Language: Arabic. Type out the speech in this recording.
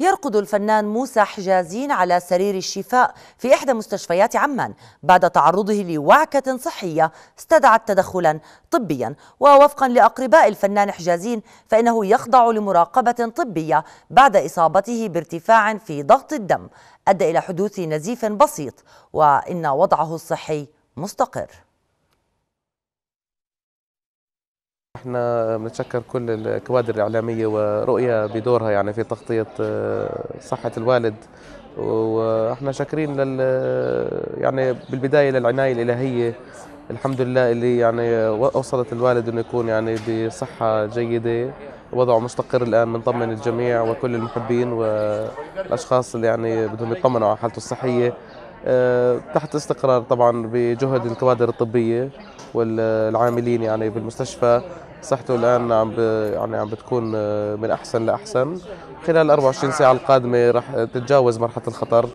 يرقد الفنان موسى حجازين على سرير الشفاء في إحدى مستشفيات عمان بعد تعرضه لوعكة صحية استدعت تدخلا طبيا. ووفقا لأقرباء الفنان حجازين فإنه يخضع لمراقبة طبية بعد إصابته بارتفاع في ضغط الدم. أدى إلى حدوث نزيف بسيط وإن وضعه الصحي مستقر. إحنا بنتشكر كل الكوادر الإعلامية ورؤية بدورها يعني في تغطية آه، صحة الوالد. وإحنا شاكرين لل يعني بالبداية للعناية الإلهية. الحمد لله اللي يعني وصلت الوالد إنه يكون يعني بصحة جيدة. وضعه مستقر الآن بنطمن الجميع وكل المحبين والأشخاص اللي يعني بدهم يطمنوا على حالته الصحية. آه، تحت استقرار طبعا بجهد الكوادر الطبية. والعاملين يعني بالمستشفى صحته الآن عم يعني عم بتكون آه، من أحسن لأحسن. خلال 24 ساعة القادمة راح تتجاوز مرحلة الخطر.